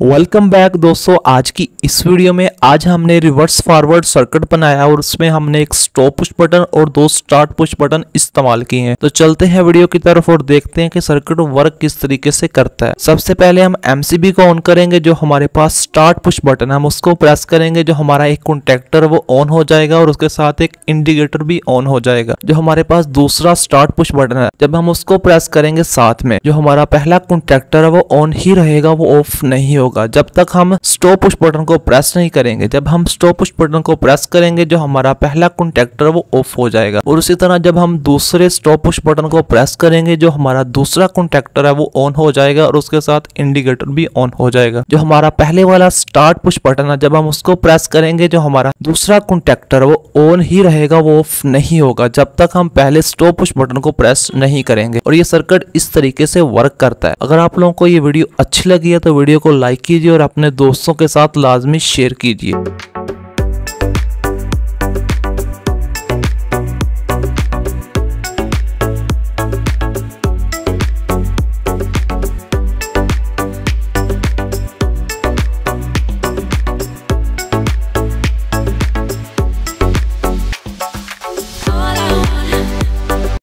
Welcome back दोस्तों, आज की इस वीडियो में आज हमने रिवर्स फॉरवर्ड सर्किट बनाया और उसमें हमने एक स्टॉप पुश बटन और दो स्टार्ट पुश बटन इस्तेमाल किए हैं। तो चलते हैं वीडियो की तरफ़ और देखते हैं कि सर्किट वर्क किस तरीके से करता है। सबसे पहले हम एमसीबी को ऑन करेंगे, जो हमारे पास स्टार्ट पुश बटन है। हम उसको प्रेस करेंगे, जो हमारा एक कॉन्टेक्टर वो ऑन हो जाएगा और उसके साथ एक इंडिकेटर भी ऑन हो जाएगा, जो हमारे पास दूसरा स्टार्ट पुश बटन है। जब हम उसको प्रेस करेंगे साथ में, जो हमारा पहला कॉन्टेक्टर है, वो ऑन ही रहेगा, वो ऑफ़ नहीं होगा। होगा। जब तक हम स्टॉप पुश बटन को प्रेस नहीं करेंगे, जब हम स्टॉप पुश बटन को प्रेस करेंगे, जो हमारा पहला कॉन्टेक्टर वो ऑफ़ हो जाएगा। और उसी तरह जब हम दूसरे स्टॉप पुश बटन को प्रेस करेंगे, जो हमारा दूसरा कॉन्टेक्टर है, वो ऑन हो जाएगा, और उसके साथ इंडिकेटर भी ऑन हो जाएगा। जो हमारा पहले वाला स्टार्ट पुश बटन है, जब हम उसको प्रेस करेंगे, जो हमारा दूसरा कॉन्टेक्टर वो ऑन ही रहेगा, वो ऑफ़ नहीं होगा। जब तक हम पहले स्टॉप पुश बटन को प्रेस नहीं करेंगे। और ये सर्किट इस तरीके से वर्क करता है। अगर आप लोगों को ये वीडियो अच्छी लगी है तो वीडियो को लाइक कीजिए और अपने दोस्तों के साथ लाजमी शेयर कीजिए।